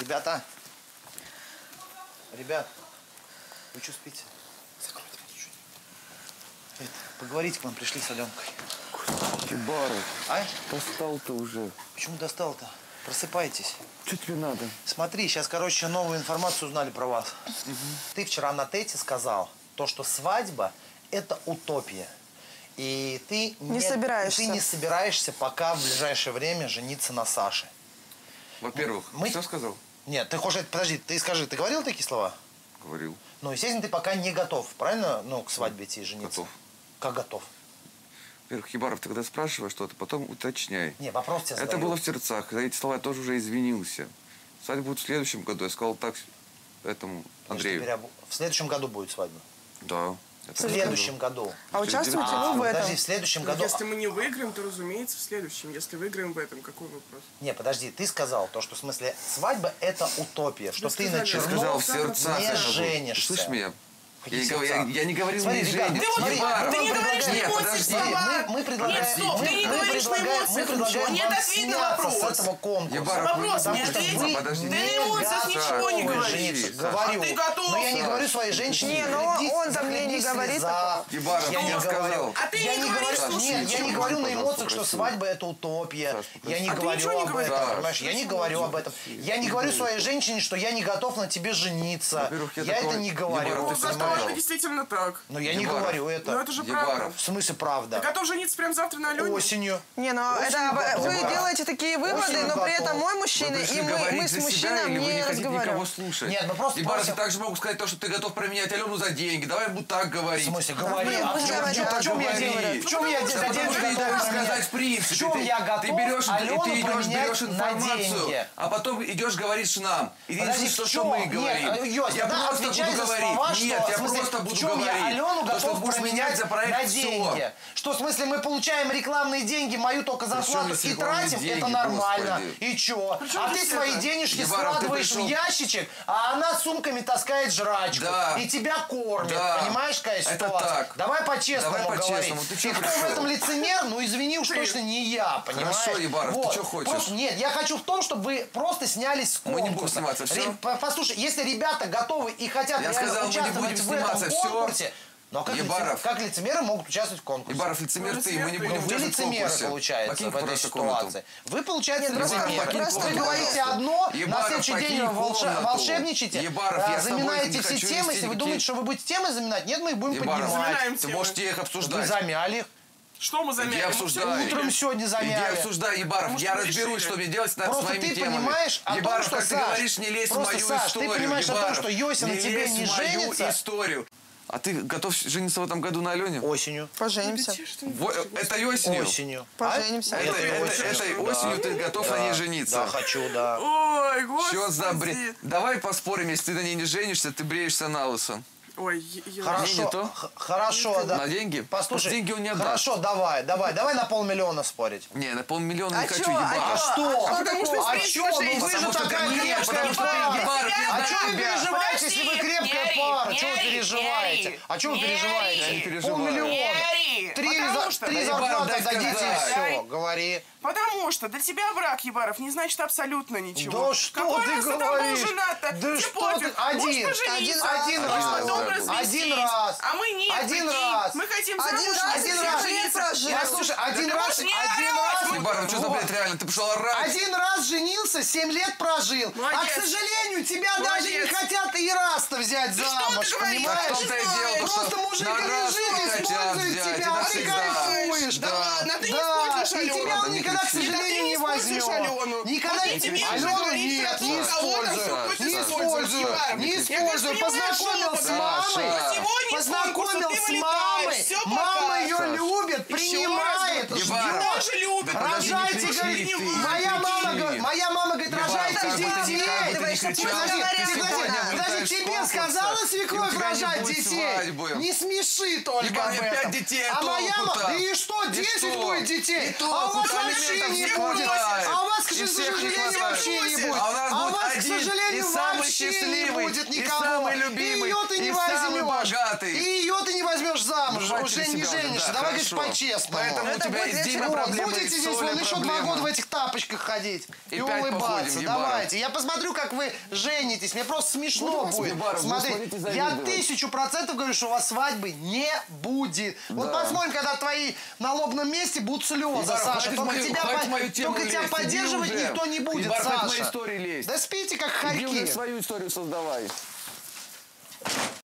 Ребята. Ребят. Вы что спите? Закройте ничего. Это, поговорить к вам пришли с Аленкой. Кибаров, А? достал-то уже. Почему достал-то? Просыпайтесь. Что тебе надо? Смотри, сейчас, короче, новую информацию узнали про вас. Ты вчера на тете сказал, то, что свадьба – это утопия. И ты Не собираешься. Ты не собираешься пока в ближайшее время жениться на Саше. Во-первых, Мы- все сказал? Нет, ты хочешь, подожди, ты скажи, ты говорил такие слова? Говорил. Ну, естественно, ты пока не готов, правильно? Ну, к свадьбе идти и жениться. Готов. Как готов? Во-первых, Хибаров, ты когда спрашиваешь что-то, потом уточняй. Не, вопрос тебе Это задаю. было в сердцах. За эти слова я тоже уже извинился. Свадьба будет в следующем году. Я сказал так этому Андрею. теперь об- В следующем году будет свадьба. Да. В следующем году. А участвуете А, вы в этом? подожди, в следующем году. Если мы не выиграем, то, разумеется, в следующем. Если выиграем в этом, какой вопрос? Не, подожди, ты сказал то, что в смысле свадьба это утопия, что ты на сказали, Я сказал в черном сердцах. не женишься. Слышь меня? Я не, говорю- я, я не говорил Смотри, не жениться. ты вот не- Ебаров. ты не говоришь Нет, эмоции, слова. Мы, мы предлагаем, Нет, стоп, мы, ты не мы говоришь на эмоциях мы предлагаем ничего. вам Нет ответа на вопрос. с этого конкурса. Ебаров, Вопрос не вы Подожди. Ты на не эмоциях ничего не говоришь. жениться. Саша. Говорю. А ты готов, Но я не говорю своей женщине. Не, ну «Захлебнись- он-то мне не говорит слеза». такого. Ебаров, Я не говорю. сказал. А ты не не говоришь, слушай, нет, я не говорю на эмоциях, что свадьба это утопия. Я не А говорю не об этом, понимаешь? Я не говорю об этом. Я не говорю своей женщине, что я не готов на тебе жениться. Я это не говорю. Ну, готов, это действительно так. Но я не Ебаров. говорю Ну, это. это же Ебаров. правда. В смысле правда? Ты готов жениться прямо завтра на Алене? Осенью. Не, ну это готов. вы Да. делаете такие выводы, Очень но при готов. этом мой мужчина и мы, мы с вы не не никого разговариваем. слушать? Нет, мы просто И Барс, просим- я также могу сказать то, что ты готов променять Алену за деньги. Давай я буду так В говорить. смысле, говори. А в пусть чем, говорят. в чем- в чем я Говори. делаю? В чем я Да за потому деньги что ты готов должен сказать в принципе. В чем я ты готов берешь, Алену ты берешь на информацию, деньги? а потом идешь говоришь нам. И ты не слышишь то, в что мы Нет, говорим. Я просто буду говорить. Нет, я в смысле, просто в буду чем говорить. я Алену То, что готов променять менять за проект на деньги. Что, в смысле, мы получаем рекламные деньги, мою только зарплату и тратим, деньги, это нормально. господи? И чё? Причем А ты свои это? денежки Ебаров, складываешь в ящичек, а она сумками таскает жрачку. Да. И тебя кормит. Да. Понимаешь, какая Это ситуация? так. Давай по-честному Давай по-честному. говорить. Ты чё и кто в этом лицемер, ну извини уж точно не я, понимаешь? Хорошо, Ебаров, ты чё хочешь? Просто нет, я хочу в том, чтобы вы просто снялись с Мы не будем конкурса. сниматься, по- Послушай, если ребята готовы и хотят Я сказал, мы не будем в сниматься, этом всё? конкурсе, но как, Ебаров. лицемеры, как лицемеры могут участвовать в конкурсе? Ибаров, лицемер Ну, ты, мы не будем ты. Вы в лицемеры, получается, Покинь в этой просто комнату. ситуации. Вы, получается, Нет, лицемеры. просто Вы говорите одно, на Ебаров, следующий день вы комнату. волшебничаете, Ебаров, а, заминаете все темы. Если вы думаете, что вы будете темы заминать, нет, мы их будем Ебаров, поднимать. Ты можешь их Вы обсуждать. замяли их. Что мы замерим? Иди обсуждай. Утром сегодня замяли. Иди обсуждай, Ебаров. Я разберусь, решили. что мне делать с, с Просто моими ты темами. понимаешь о том, Ебаров, что, как ты Саш, говоришь, не лезь в просто, мою Саш, ты историю. понимаешь о том, Ебаров, что Йося на не тебе лезь не в мою женится? историю. А ты готов жениться в этом году на Алене? Осенью. Поженимся. Во- Этой осенью? Осенью. Поженимся. А? Это- Этой это- осенью. этой Да. осенью ты готов на Да, ней жениться? Да, хочу, да. Ой, господи. Что за бред? Давай поспорим, если ты на ней не женишься, ты бреешься на лысо. Ой, я- Хорошо, не то? хорошо, да. На деньги? Послушай, деньги он не отдаст. Хорошо, давай, давай, давай на полмиллиона спорить. Не, на полмиллиона А не хочу, чё? А ебать. А что? А потому что а принципа Ну вы же что такая крепкая потому что пара. ты А что вы переживаете, если вы крепкая пара? не Чего вы переживаете? А чего вы переживаете? Полмиллиона. Три, Потому за- что- три зарплаты дадите и все. Говори. Потому что для тебя брак, Ебаров, не значит абсолютно ничего. Да что Какой ты раз ты там говоришь? был женат-то? Да Тебе что пофиг. ты? Один. Один а раз. Один. Один раз. А мы нет. Один прикинь. раз. Мы хотим Один замуж. раз, один раз. жениться. прожил. Я, слушай, один ты раз, один раз. Ебаров, что за бред реально? Ты пошел орать? Один раз женился, семь лет прожил. А, к сожалению, тебя даже не хотят и раз-то взять что ты замуж, говоришь? понимаешь? Что Просто мужик раз лежит, использует тебя, это а ты кайфуешь. Да ладно, ты не да. используешь И Алену. тебя он не никогда, к сожалению, Да не не используешь возьмет. Алену. Никогда не Алену нет, не использую. Не использую, не использую. Познакомил с мамой. Познакомил с мамой. Мама ее любит, принимает, ждет. Любит. Да подожди, не Рожайте, говорит, моя мама, моя мама говорит, рожайте детей. Подожди, подожди, тебе сказала свекровь рожать детей? Не смеши только об этом. детей, А моя мама, и что, И 10 что? будет детей. А у вас вообще не будет. А у вас, к сожалению, вообще не будет. А у нас А будет вас, к один, сожалению, и самый вообще не счастливый, и самый любимый, ты не И возьмешь. богатый. И ее ты не возьмешь замуж. Ну, хватит Уже не женишься. да, Давай, говоришь, по-честному. Поэтому у Это тебя будет есть Дима проблема, Будете здесь вон еще два года в этих тапочках ходить и, И улыбаться. походим. Давайте. Я посмотрю, как вы женитесь. Мне просто смешно давайте, будет. Ебаров, вы Смотри, смотрите, я тысячу процентов говорю, что у вас свадьбы не будет. Вот Да. посмотрим, когда твои на лобном месте будут слезы, Ебаров, Саша. Только мою- тебя, по- мою тему только тебя лезть, поддерживать никто не будет, Саша. Да спите, как хорьки. свою историю создавай.